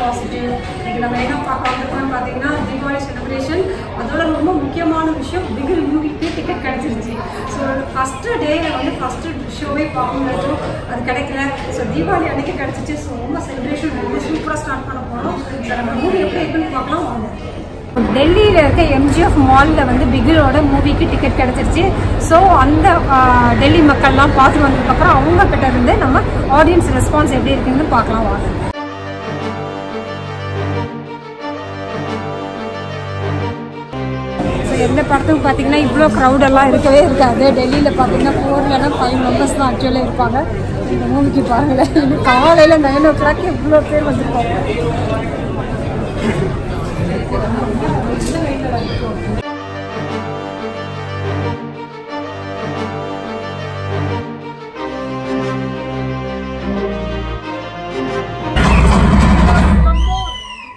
Positive இன்னைக்கு நம்ம என்ன பார்க்க வந்திருக்கோம்னு பார்த்தீங்கன்னா தீபாவளி செலிப்ரேஷன் அதோட ரொம்ப முக்கியமான விஷயம் பிகில் மூவிக்கு டிக்கெட் கிடச்சிருச்சு. ஸோ ஃபஸ்ட்டு டேயில் வந்து ஃபஸ்ட்டு ஷோவே பார்க்கணும் அது கிடைக்கல. ஸோ தீபாவளி அன்னைக்கு கிடச்சிச்சு. ஸோ ரொம்ப செலிப்ரேஷன் ரொம்ப சூப்பராக ஸ்டார்ட் பண்ண போகிறோம் ஸோ நம்ம மூவி எப்படி இருக்குன்னு பார்க்கலாம். வாங்க. டெல்லியில் இருக்க எம்ஜிஎஃப் மாலில் வந்து பிகிலோட மூவிக்கு டிக்கெட் கிடச்சிருச்சு. ஸோ அந்த டெல்லி மக்கள்லாம் பார்த்து வந்ததுக்கப்புறம் அவங்க கிட்ட இருந்து நம்ம ஆடியன்ஸ் ரெஸ்பான்ஸ் எப்படி இருக்குன்னு பார்க்கலாம். வாங்க. எந்த படத்துக்கு பார்த்தீங்கன்னா இவ்வளோ க்ரௌடெல்லாம் இருக்கவே இருக்காது. டெல்லியில் பார்த்தீங்கன்னா ஃபோர் இல்லைன்னா ஃபைவ் மெம்பர்ஸ் தான் ஆக்சுவலாக இருப்பாங்க. இந்த மூவிக்கு பாருங்களேன். இன்னும் காலையில் நைன் ஓ கிளாக் இவ்வளோ பேர் வந்திருப்பாங்க.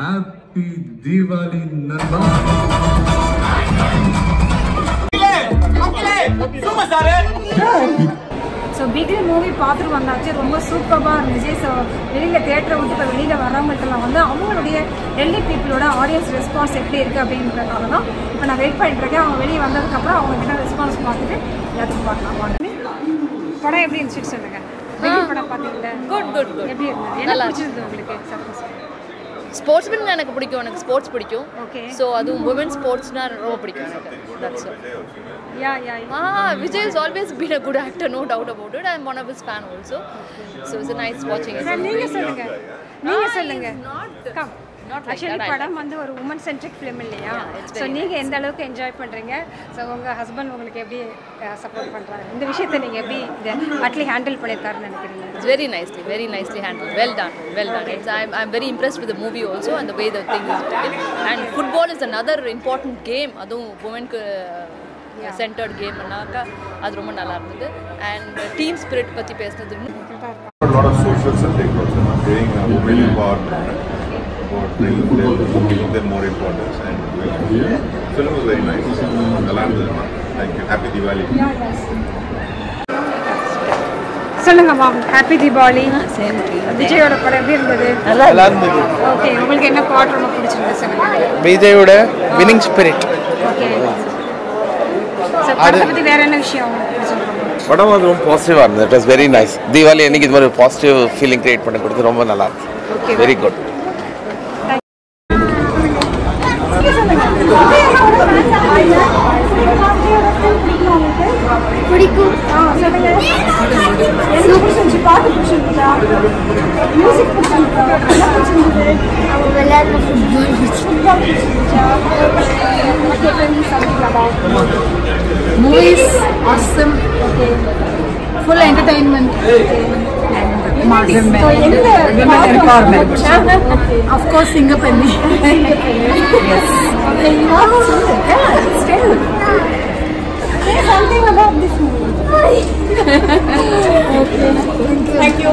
Happy Deepavali Nanda! Bigil movie பார்த்துட்டு வந்தாச்சு. ரொம்ப சூப்பராக இருந்துச்சு. ஸோ வெளியில் தேட்டரை விட்டு இப்போ வெளியில் வர்றவங்கள்ட்டலாம் வந்து அவங்களுடைய டெல்லி பீப்புளோட ஆடியன்ஸ் ரெஸ்பான்ஸ் எப்படி இருக்குது அப்படின்றதுனால தான் இப்போ நான் வெயிட் பண்ணிட்டு இருக்கேன். அவங்க வெளியே வந்ததுக்கப்புறம் அவங்க கிட்ட ரெஸ்பான்ஸ் பார்த்துட்டு எல்லாத்துக்கும் பார்க்கலாம். படம் எப்படி இருந்துச்சு சொல்லுங்க. பிகில் படம் பார்த்தீங்களா? குட் குட் குட் எப்படி இருந்தது? என்ன பிடிச்சிருந்தது உங்களுக்கு? சப்போஸ் ஸ்போர்ட்ஸ்மேன் எனக்கு பிடிக்கும். எனக்கு ஸ்போர்ட்ஸ் பிடிக்கும். ஓகே ஸோ அதுவும் உமன் ஸ்போர்ட்ஸ்னா ரொம்ப பிடிக்கும். எனக்கு that's yeah yeah ah Vijay is always been a good actor no doubt about it I am one of his fan also so it's nice வாட்சிங் நீங்க சொல்லுங்க. நீங்க சொல்லுங்க. கம் ஆக்சுவலி படம் வந்து ஒரு உமன் சென்ட்ரிக் ஃபிலிம் இல்லையா ஸோ நீங்க எந்த அளவுக்கு என்ஜாய் பண்றீங்க ஸோ உங்க ஹஸ்பண்ட் உங்களுக்கு எப்படி சப்போர்ட் பண்றாங்க இந்த விஷயத்தை நீங்க எப்படி இதை அட்லி ஹேண்டில் பண்ணியிருக்காருன்னு நினைக்கிறீங்க It's very nicely, very nicely handled. Well done, well done. It's, I'm, I'm very impressed with the movie also and the way the thing is taken. And football is another important game. அதுவும் உமனுக்கு centred கேம்னாக்கா அது ரொம்ப நல்லா இருந்தது and team spirit பற்றி பேசுனது a lot of social subject also, doing uh, women empowerment, about giving them more importance and doing film was very nice. Thank you. Happy Diwali. சொல்லுங்க ma'am happy Deepavali விஜயோட படம் எப்படி இருந்தது? நல்லா இருந்தது. ஓகே உங்களுக்கு என்ன பாட்டு ரொம்ப பிடிச்சிருந்தது சொல்லுங்க. விஜயோட வினிங் ஸ்பிரிட் ஓகே ஸோ படத்தை பற்றி வேற என்ன விஷயம் படம் வந்து ரொம்ப பாசிட்டிவாக இருந்தது. It was very nice Deepavali அன்னைக்கு இது மாதிரி பாசிட்டிவ் ஃபீலிங் கிரியேட் பண்ணி கொடுத்து ரொம்ப நல்லா இருந்துச்சு. வெரி குட் பிடிக்கும் ஆ சொல்லுங்க என்ன பிடிச்சிருந்துச்சு பாட்டு பிடிச்சிருந்தா மியூசிக் பிடிச்சிருந்தா என்ன பிடிச்சிருந்தது அவங்க விளையாடுற football football பிடிச்சிருந்துச்சா okay something about movies awesome full entertainment and modern So, எந்த women empowerment Okay. of course Singapore yes Okay, you want to say it? Yeah, it's good. Say something about this movie. okay. Thank you.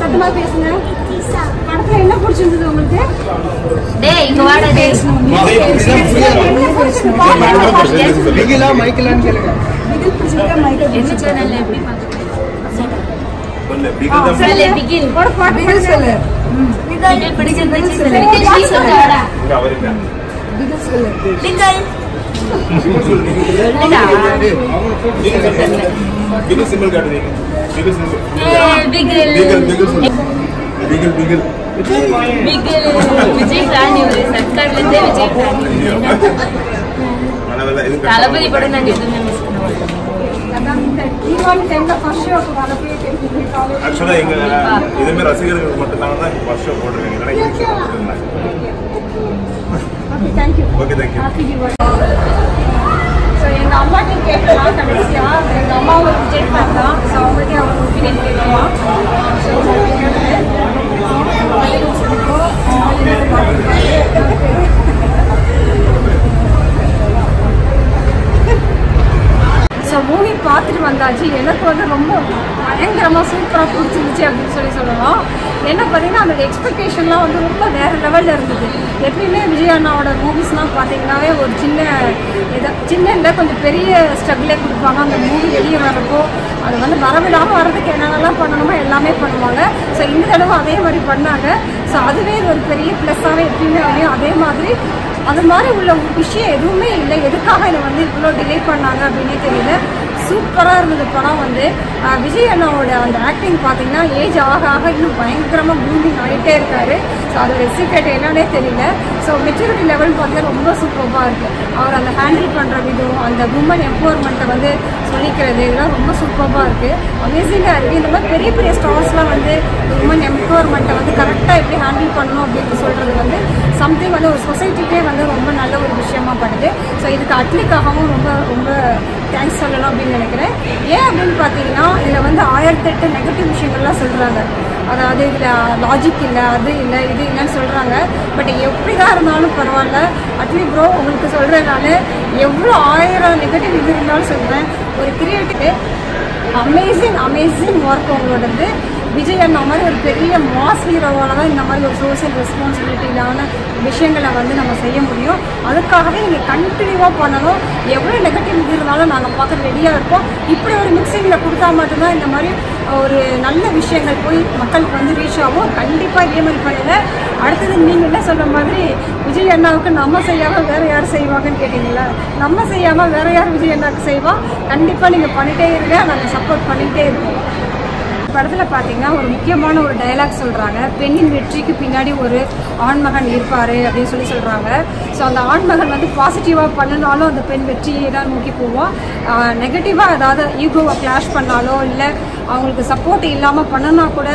சத்தமா பேசுங்க. படத்துல என்ன பிடிச்சிருந்தது உங்களுக்கு? ஒரு பாட்டு பாடுங்க. Bigel symbol காட்டுவீங்க. Bigel symbol. Bigel, bigel symbol. Bigel, bigel. Vijay fan இவர் சர்க்கார்லேருந்தே விஜய் ஃபேன் தளபதி படம் நாங்கள் எதுவுமே மிஸ் பண்ண மாட்டோம் கேட்குறீங்க ஆக்சுவலாக எங்கள் இதுமாரி ரசிகர்கள் மட்டும்தான் தான் ஃபர்ஸ்ட் ஷோ போட்டிருக்காங்க thank you okay thank you happy Deepavali so எங்கள் அம்மாட்ட கேட்கலாம் கடைசியாக எங்கள் அம்மா ஒரு விஜய் ஃபேன் தான். ஸோ அவங்களுக்கே அவங்க ஒப்பீனியன் கேட்கலாம் ஸோ எனக்கு வந்து ரொம்ப பயங்கரமாக சூப்பராக பிடிச்சிருந்துச்சு அப்படின்னு சொல்லி சொல்லலாம் என்ன பார்த்தீங்கன்னா அந்த எக்ஸ்பெக்டேஷன்லாம் வந்து ரொம்ப வேறு லெவலில் இருந்தது. எப்பயுமே விஜய் அண்ணாவோட மூவிஸ்லாம் பார்த்தீங்கன்னாவே ஒரு சின்ன இதை சின்ன இல்லை கொஞ்சம் பெரிய ஸ்ட்ரகிளே கொடுப்பாங்க. அந்த மூவி வெளியே வரப்போ அது வந்து வரவிடாமல் வரதுக்கு என்னென்னலாம் பண்ணணுமோ எல்லாமே பண்ணுவாங்க. ஸோ இந்த தடவை அதே மாதிரி பண்ணாங்க. ஸோ அதுவே ஒரு பெரிய ப்ளஸ்ஸாகவே எப்பயுமே அதே மாதிரி அது மாதிரி உள்ள விஷயம் எதுவுமே இல்லை. எதுக்காக இதை வந்து இவ்வளோ டிலே பண்ணாங்க அப்படின்னே தெரியல. சூப்பராக இருந்தது படம் வந்து. விஜய் அண்ணாவோட அந்த ஆக்டிங் பார்த்தீங்கன்னா ஏஜ் ஆக ஆக இன்னும் பயங்கரமாக ப்ளூமிங் ஆகிட்டே இருக்காரு. ஸோ அதோட சீக்ரெட் என்னன்னே தெரியல. ஸோ மெச்சூரிட்டி லெவல் பார்த்தீங்கன்னா ரொம்ப சூப்பராக இருக்குது அவர் அந்த ஹேண்டில் பண்ணுற விதம் அந்த உமன் எம்பவர்மெண்ட்டை வந்து சொல்லிக்கிறது இதெல்லாம் ரொம்ப சூப்பராக இருக்குது அமேசிங்காக இருக்குது இந்த மாதிரி பெரிய பெரிய ஸ்டார்ஸ்லாம் வந்து உமன் எம்பவர்மெண்ட்டை வந்து கரெக்டாக எப்படி ஹேண்டில் பண்ணணும் அப்படின்னு சொல்கிறது வந்து சம்திங் வந்து ஒரு சொசைட்டிக்கே வந்து ரொம்ப நல்ல ஒரு விஷயமா படுது ஸோ இதுக்கு அட்லிக்காகவும் ரொம்ப ரொம்ப தேங்க்ஸ் சொல்லணும் அப்படின்னு நினைக்கிறேன். ஏன் அப்படின்னு பார்த்தீங்கன்னா இதில் வந்து ஆயிரத்தெட்டு நெகட்டிவ் விஷயங்கள்லாம் சொல்கிறாங்க அதாவது இதில் லாஜிக் இல்லை அது இல்லை இது இல்லைன்னு சொல்கிறாங்க பட் எப்படி தான் இருந்தாலும் பரவாயில்ல. அட்லி ப்ரோ உங்களுக்கு சொல்கிறேன் நான். எவ்வளோ ஆயிரம் நெகட்டிவ் இது இருந்தாலும் சொல்கிறேன் ஒரு கிரியேட்டிவ் அமேசிங் அமேசிங் ஒர்க் உங்களோடது. விஜய் அண்ணா மாதிரி ஒரு பெரிய மாஸ் ஹீரோவால் தான் இந்த மாதிரி ஒரு சோஷியல் ரெஸ்பான்சிபிலிட்டியிலான விஷயங்களை வந்து நம்ம செய்ய முடியும். அதுக்காகவே நீங்கள் கண்டினியூவாக பண்ணணும். எவ்வளோ நெகட்டிவ் இருந்தாலும் நாங்கள் பார்க்க ரெடியாக இருப்போம். இப்படி ஒரு மிக்சிங்கில் கொடுத்தா மட்டும்தான் இந்த மாதிரி ஒரு நல்ல விஷயங்கள் போய் மக்களுக்கு வந்து ரீச் ஆகும். கண்டிப்பாக இதே மாதிரி பண்ணுங்கள் அடுத்தது நீங்கள் என்ன சொல்கிற மாதிரி விஜய் அண்ணாவுக்கு நம்ம செய்யாமல் வேறு யார் செய்வாங்கன்னு கேட்டிங்களா? நம்ம செய்யாமல் வேறு யார் விஜய் அண்ணாவுக்கு செய்வோம் கண்டிப்பாக நீங்கள் பண்ணிகிட்டே இருங்க. நாங்கள் சப்போர்ட் பண்ணிகிட்டே இருக்கோம் படத்தில் பார்த்தீங்கன்னா ஒரு முக்கியமான ஒரு டைலாக் சொல்கிறாங்க பெண்ணின் வெற்றிக்கு பின்னாடி ஒரு ஆண்மகன் இருப்பார் அப்படின்னு சொல்லி சொல்கிறாங்க ஸோ அந்த ஆண்மகன் வந்து பாசிட்டிவாக பண்ணினாலும் அந்த பெண் வெற்றியை தான் நோக்கி போவோம் நெகட்டிவாக அதாவது ஈகோவை கிளாஷ் பண்ணாலோ இல்லை அவங்களுக்கு சப்போர்ட் இல்லாமல் பண்ணனா கூட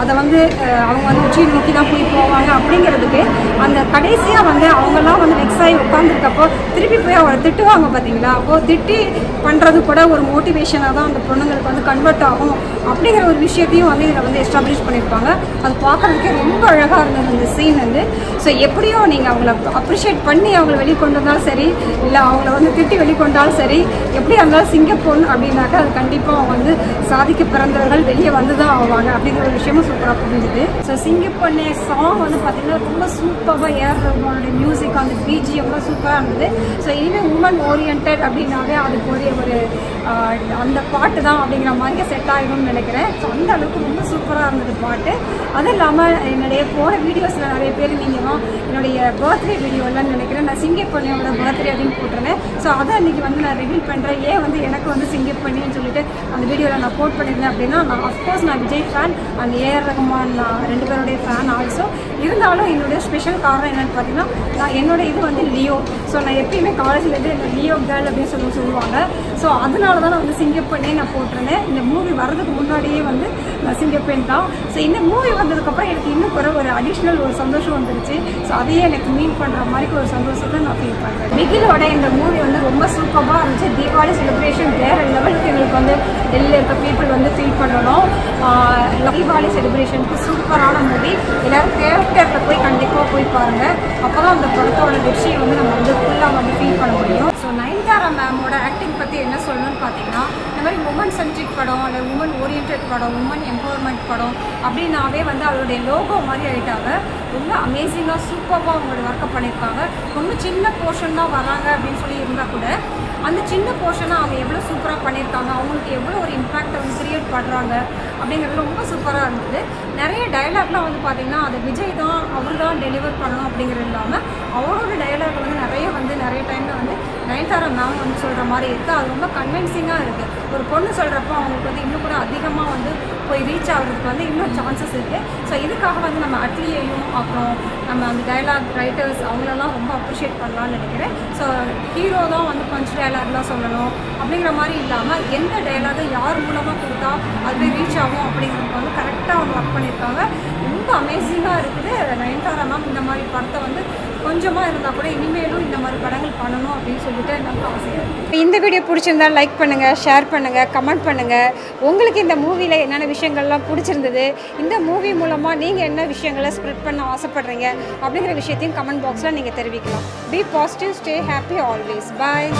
அதை வந்து அவங்க வந்து வெற்றியை நோக்கி தான் போய் போவாங்க அப்படிங்கிறதுக்கு அந்த கடைசியாக வந்து அவங்கெல்லாம் வந்து மிக்ஸ் ஆகி உட்காந்துருக்கப்போ திருப்பி போய் அவரை திட்டுவாங்க பார்த்தீங்களா அப்போது திட்டி பண்ணுறது கூட ஒரு மோட்டிவேஷனாக தான் அந்த பொண்ணுங்களுக்கு வந்து கன்வெர்ட் ஆகும் அப்படிங்கிற ஒரு விஷயத்தையும் வந்து இதில் வந்து எஸ்டாப்ளிஷ் பண்ணியிருப்பாங்க அது பார்க்குறதுக்கே ரொம்ப அழகாக இருந்தது அந்த சீன் வந்து. ஸோ எப்படியோ நீங்கள் அவங்கள அப்ரிஷியேட் பண்ணி அவங்கள வெளிக்கொண்டு வந்தாலும் சரி இல்லை அவங்கள வந்து திட்டி வெளிக்கொண்டாலும் சரி எப்படியா இருந்தாலும் சிங்கப்பூர் அப்படின்னாக்கா அது கண்டிப்பாக அவங்க வந்து சாதிக்க பிறந்தவர்கள் வெளியே வந்து தான் ஆவாங்க அப்படிங்கிற ஒரு விஷயமும் சூப்பராக புரிஞ்சுது. ஸோ சிங்கப்பொன்னே சாங் வந்து பார்த்தீங்கன்னா ரொம்ப சூப்பராக ஏர் மியூசிக் அந்த பிஜிஎம்லாம் சூப்பராக இருந்தது. ஸோ இனிமேல் உமன் ஓரியன்ட் அப்படின்னாவே அதுக்கு ஒரு ஒரு அந்த பாட்டு தான் அப்படிங்கிற மாதிரி செட் ஆகிடும்னு நினைக்கிறேன். ஸோ அந்த அளவுக்கு ரொம்ப சூப்பராக இருந்தது பாட்டு. அதுவும் இல்லாமல் என்னுடைய போன வீடியோஸில் நிறைய பேர் நீங்கள் என்னுடைய பர்த்டே வீடியோலாம் நினைக்கிறேன். நான் சிங்கப்பண்ணியோட பர்த்டே அப்படின்னு போட்டிருந்தேன். ஸோ அதை அன்றைக்கி வந்து நான் ரிவீல் பண்ணுறேன் ஏன் வந்து எனக்கு வந்து சிங்கப்பண்ணின்னு சொல்லிட்டு அந்த வீடியோவில் நான் போட் பண்ணியிருந்தேன் அப்படின்னா நான் அஃப்கோர்ஸ் நான் விஜய் ஃபேன் அண்ட் ஏஆர் ரஹ்மான் நான் ரெண்டு பேருடைய ஃபேன் ஆல்சோ இருந்தாலும் என்னுடைய ஸ்பெஷல் காரணம் என்னென்னு பார்த்தீங்கன்னா நான் என்னோட இது வந்து லியோ ஸோ நான் எப்பயுமே காலேஜ்லேருந்து என்ன லியோ கேர்ள் அப்படின்னு சொல்லி சொல்லுவாங்க. ஸோ அதனால தான் நான் வந்து சிங்கப்பெண்ணே நான் போட்டிருந்தேன். இந்த மூவி வர்றதுக்கு முன்னாடியே வந்து நான் சிங்கப்பெண் தான். ஸோ இந்த மூவி வந்ததுக்கப்புறம் எனக்கு இன்னும் கூட ஒரு அடிஷ்னல் ஒரு சந்தோஷம் வந்துருச்சு. ஸோ அதையே எனக்கு மீன் பண்ணுற மாதிரி ஒரு சந்தோஷத்தை நான் ஃபீல் பண்ணுறேன் பிகிலோட இந்த மூவி வந்து ரொம்ப சூப்பராக இருந்துச்சு. தீபாவளி செலிப்ரேஷன் வேறு லெவலுக்கு எங்களுக்கு வந்து டெல்லியில் இருக்க பீப்புள் வந்து ஃபீல் பண்ணணும். தீபாவளி செலிப்ரேஷனுக்கு சூப்பரான மூவி எல்லோரும் தேட்டரில் போய் கண்டிப்பாக போய் பாருங்கள் அப்போ தான் அந்த படத்தோட வெற்றியை வந்து நம்ம வந்து ஃபுல்லாக வந்து ஃபீல் பண்ண முடியும். ஸோ நயன்தாரா மேமோட ஆக்டிங் பற்றி என்ன என்ன சொல்லணும்னு பார்த்தீங்கன்னா இந்த மாதிரி உமன் சென்ட்ரிக் படம் இல்லை உமன் ஓரியன்ட் படம் உமன் எம்பவர்மெண்ட் படம் அப்படின்னாவே வந்து அவருடைய லோகோ மாதிரி ஆகிட்டாங்க ரொம்ப அமேசிங்காக சூப்பராக அவங்களோட ஒர்க்கை பண்ணியிருக்காங்க. ரொம்ப சின்ன போர்ஷன் தான் வராங்க அப்படின்னு சொல்லி இருந்தால் கூட அந்த சின்ன போர்ஷனை அவங்க எவ்வளோ சூப்பராக பண்ணியிருக்காங்க அவங்களுக்கு எவ்வளோ ஒரு இம்பாக்டை வந்து கிரியேட் பண்ணுறாங்க அப்படிங்கிறது ரொம்ப சூப்பராக இருந்தது. நிறைய டைலாக்லாம் வந்து பார்த்திங்கன்னா அது விஜய் தான் அவர் தான் டெலிவர் பண்ணணும் அப்படிங்கிறது இல்லாமல் அவரோட டயலாக் வந்து நிறைய வந்து நிறைய டைமில் வந்து நயன்தாரா மேம் வந்து சொல்கிற மாதிரி இருக்குது அது ரொம்ப கன்வின்சிங்காக இருக்குது ஒரு பொண்ணு சொல்கிறப்போ அவங்களுக்கு வந்து இன்னும் கூட அதிகமாக வந்து போய் ரீச் ஆகிறதுக்கு வந்து இன்னும் சான்சஸ் இருக்குது ஸோ இதுக்காக வந்து நம்ம அட்லியையும் அப்புறம் நம்ம அந்த டயலாக் ரைட்டர்ஸ் அவங்களெல்லாம் ரொம்ப அப்ரிஷியேட் பண்ணலாம்னு நினைக்கிறேன். ஸோ ஹீரோ தான் வந்து பஞ்ச் டைலாக்லாம் சொல்லணும். அப்படிங்கிற மாதிரி இல்லாமல் எந்த டயலாகை யார் மூலமாக கொடுத்தா அது ரீச் ஆகும் அப்படிங்கிறதுக்கு வந்து கரெக்டாக அவங்க ஒர்க் பண்ணியிருக்காங்க. ரொம்ப அமேசிங்காக இருக்குது. நயன்தாரா மேம் இந்த மாதிரி படத்தை வந்து கொஞ்சமாக இருந்தால் கூட இனிமேலும் இந்த மாதிரி படங்கள் பண்ணணும் அப்படின்னு சொல்லிட்டு எனக்கு ஆசையாக இருக்குது இந்த வீடியோ பிடிச்சிருந்தா லைக் பண்ணுங்கள் ஷேர் பண்ணுங்கள் கமெண்ட் பண்ணுங்கள் உங்களுக்கு இந்த மூவியில் என்னென்ன விஷயங்கள்லாம் பிடிச்சிருந்தது? இந்த மூவி மூலமாக நீங்கள் என்ன விஷயங்களை ஸ்ப்ரெட் பண்ண ஆசைப்பட்றீங்க? அப்படிங்கிற விஷயத்தையும் கமெண்ட் பாக்ஸில் நீங்கள் தெரிவிக்கலாம். Be positive stay happy always bye